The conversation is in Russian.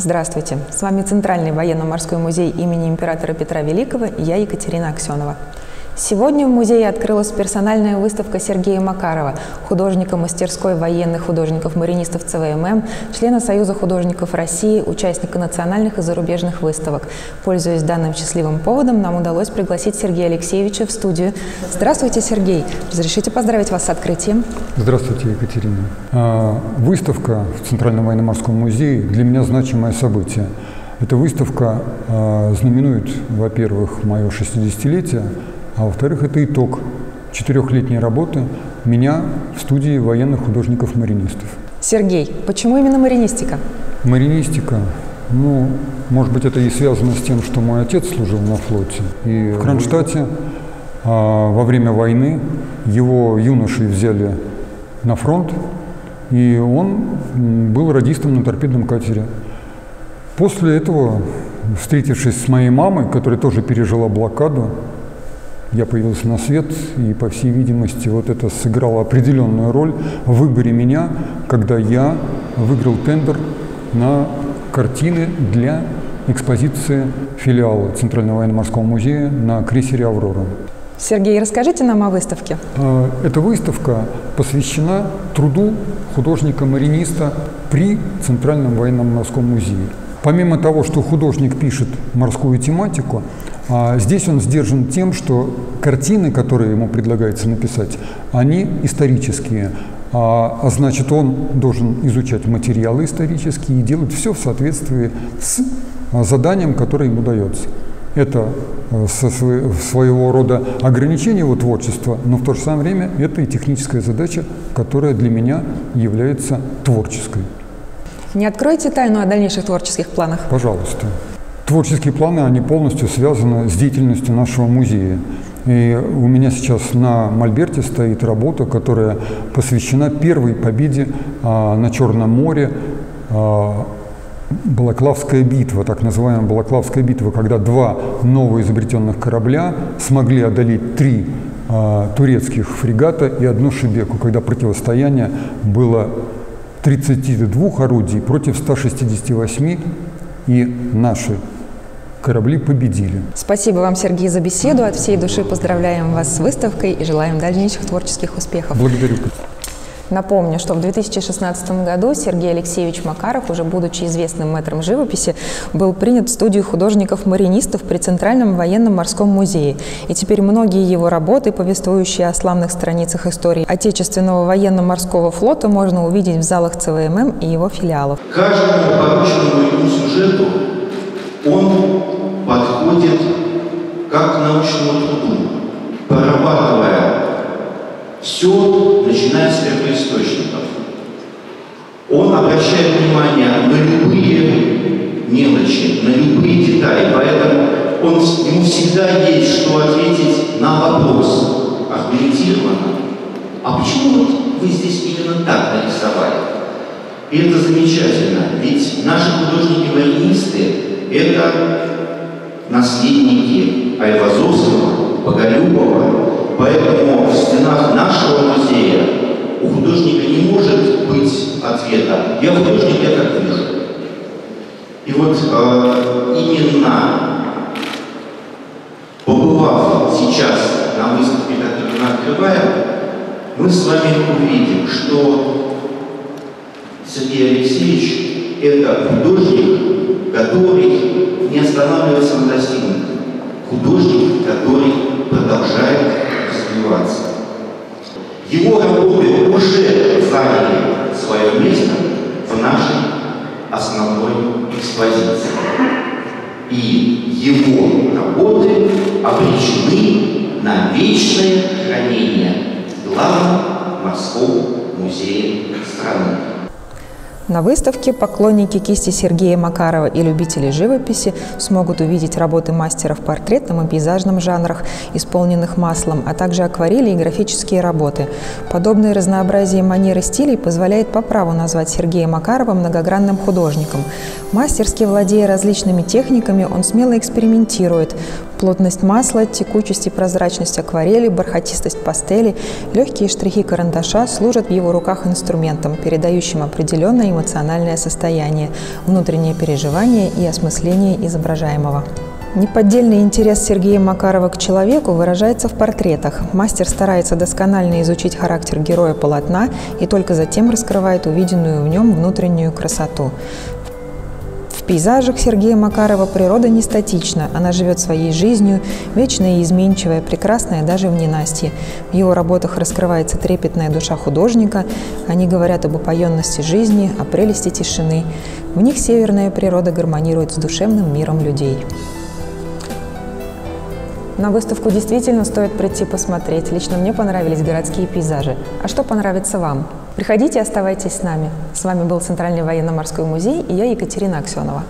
Здравствуйте! С вами Центральный военно-морской музей имени императора Петра Великого и я Екатерина Аксенова. Сегодня в музее открылась персональная выставка Сергея Макарова, художника мастерской военных художников-маринистов ЦВММ, члена Союза художников России, участника национальных и зарубежных выставок. Пользуясь данным счастливым поводом, нам удалось пригласить Сергея Алексеевича в студию. Здравствуйте, Сергей! Разрешите поздравить вас с открытием? Здравствуйте, Екатерина. А, выставка в Центральном военно-морском музее для меня значимое событие. Эта выставка а, знаменует, во-первых, мое 60-летие, а во-вторых, это итог четырехлетней работы меня в студии военных художников-маринистов. Сергей, почему именно маринистика? Маринистика, ну, может быть, это и связано с тем, что мой отец служил на флоте. И в Кронштадте а, во время войны его юношей взяли на фронт, и он был радистом на торпедном катере. После этого, встретившись с моей мамой, которая тоже пережила блокаду, я появился на свет, и, по всей видимости, вот это сыграло определенную роль в выборе меня, когда я выиграл тендер на картины для экспозиции филиала Центрального военно-морского музея на крейсере «Аврора». Сергей, расскажите нам о выставке. А, эта выставка посвящена труду художника-мариниста при Центральном военно-морском музее. Помимо того, что художник пишет морскую тематику, а здесь он сдержан тем, что картины, которые ему предлагается написать, они исторические. А, а значит, он должен изучать материалы исторические и делать все в соответствии с а, заданием, которое ему дается. Это э, со своего рода ограничение его творчества, но в то же самое время это и техническая задача, которая для меня является творческой. Не откройте тайну о дальнейших творческих планах? Пожалуйста. Творческие планы, они полностью связаны с деятельностью нашего музея. И у меня сейчас на Мольберте стоит работа, которая посвящена первой победе а, на Черном море а, Балаклавская битва, так называемая Балаклавская битва, когда два новоизобретенных корабля смогли одолеть три а, турецких фрегата и одну шибеку, когда противостояние было 32 орудий против 168, и наши корабли победили. Спасибо вам, Сергей, за беседу. От всей души поздравляем вас с выставкой и желаем дальнейших творческих успехов. Благодарю. Напомню, что в 2016 году Сергей Алексеевич Макаров, уже будучи известным мэтром живописи, был принят в студию художников-маринистов при Центральном военном морском музее. И теперь многие его работы, повествующие о славных страницах истории Отечественного военно-морского флота, можно увидеть в залах ЦВММ и его филиалов. Каждому порученному ему сюжету он к научному труду, прорабатывая все, начиная с первоисточников. Он обращает внимание на любые мелочи, на любые детали, поэтому он, ему всегда есть что ответить на вопрос аргументированно. А почему вот вы здесь именно так нарисовали? И это замечательно, ведь наши художники-войнисты это наследники Айвазовского, Боголюбова, поэтому в стенах нашего музея у художника не может быть ответа «я художник, я так вижу». И вот э, именно побывав сейчас на выставке, которую мы открываем, мы с вами увидим, что Сергей Алексеевич – это художник, который не останавливается на достигнутом. Художник, который продолжает развиваться. Его работы уже заняли свое место в нашей основной экспозиции. И его работы обречены на вечное хранение в главном морском музее страны. На выставке поклонники кисти Сергея Макарова и любители живописи смогут увидеть работы мастера в портретном и пейзажном жанрах, исполненных маслом, а также акварели и графические работы. Подобное разнообразие манер и стилей позволяет по праву назвать Сергея Макарова многогранным художником. Мастерски владея различными техниками, он смело экспериментирует, Плотность масла, текучесть и прозрачность акварели, бархатистость пастели, легкие штрихи карандаша служат в его руках инструментом, передающим определенное эмоциональное состояние, внутреннее переживание и осмысление изображаемого. Неподдельный интерес Сергея Макарова к человеку выражается в портретах. Мастер старается досконально изучить характер героя полотна и только затем раскрывает увиденную в нем внутреннюю красоту. Пейзажах Сергея Макарова природа не статична, она живет своей жизнью, вечная и изменчивая, прекрасная даже в ненастье. В его работах раскрывается трепетная душа художника, они говорят об упоенности жизни, о прелести тишины. В них северная природа гармонирует с душевным миром людей. На выставку действительно стоит прийти посмотреть. Лично мне понравились городские пейзажи. А что понравится вам? Приходите и оставайтесь с нами. С вами был Центральный военно-морской музей и я Екатерина Аксенова.